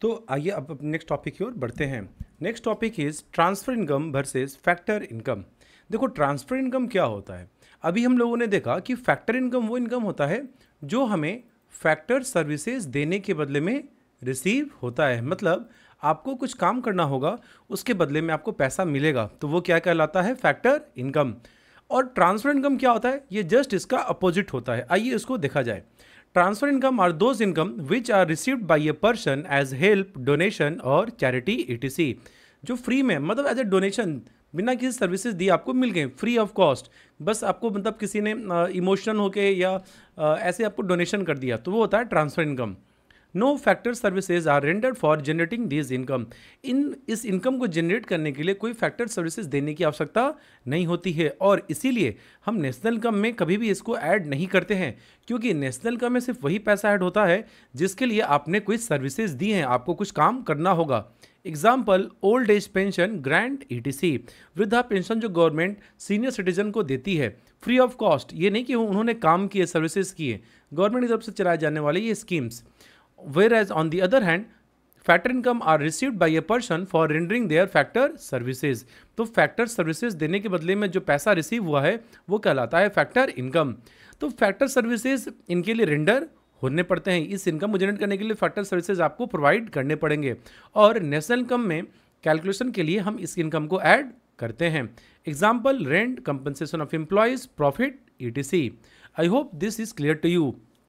तो आइए अब नेक्स्ट टॉपिक की ओर बढ़ते हैं। Next topic is transfer income versus factor income देखो ट्रांसफ़र इनकम क्या होता है? अभी हम लोगों ने देखा कि फैक्टर इनकम वो इनकम होता है जो हमें फैक्टर सर्विसेज़ देने के बदले में रिसीव होता है। मतलब आपको कुछ काम करना होगा, उसके बदले में आपको पैसा मिलेगा। तो वो क्या कहलाता है? फैक्टर इनकम और ट्रांसफ़र इनकम क्या होता है? ये जस्ट इसका अपोजिट होता है। आइए इसको देखा जाए। Transfer income are those income which are received by a person as help donation और चैरिटी ई जो फ्री में मतलब एज ए डोनेशन बिना किसी सर्विसेज़ दिए आपको मिल गए। फ्री ऑफ़ कॉस्ट बस आपको मतलब किसी ने इमोशनल होके या आ, ऐसे आपको डोनेशन कर दिया। तो वो होता है transfer income no factor services are rendered for generating this income in, इस इनकम को जनरेट करने के लिए कोई फैक्टर सर्विसेज़ देने की आवश्यकता नहीं होती है। और इसीलिए हम नेशनल इनकम में कभी भी इसको ऐड नहीं करते हैं, क्योंकि नेशनल इनकम में सिर्फ़ वही पैसा ऐड होता है जिसके लिए आपने कोई सर्विसेज़ दी हैं। आपको कुछ काम करना होगा। Example old age pension grant E T C वृद्धा पेंशन जो गवर्नमेंट सीनियर सिटीजन को देती है फ्री ऑफ़ कॉस्ट ये नहीं कि उन्होंने काम किए सर्विसेज़ किए। गवर्नमेंट की तरफ़ से चलाए जाने वाले ये schemes whereas on the other hand factor income are received by a person for rendering their factor services तो फैक्टर सर्विसेज़ देने के बदले में जो पैसा रिसीव हुआ है, वो कहलाता है फैक्टर इनकम तो फैक्टर सर्विसेज़ इनके लिए रेंडर होने पड़ते हैं। इस इनकम को जनरेट करने के लिए फैक्टर सर्विसेज़ आपको प्रोवाइड करने पड़ेंगे। और नेशनल इनकम में कैलकुलेशन के लिए हम इस इनकम को ऐड करते हैं। Example rent compensation of employees profit E I hope this is clear to you